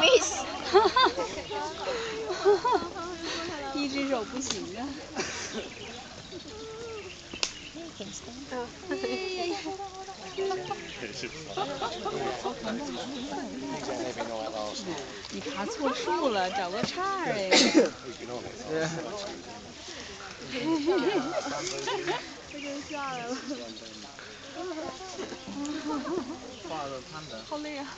miss，一只手不行啊。你爬错树了，找个岔儿哎。这就下来了。好累啊。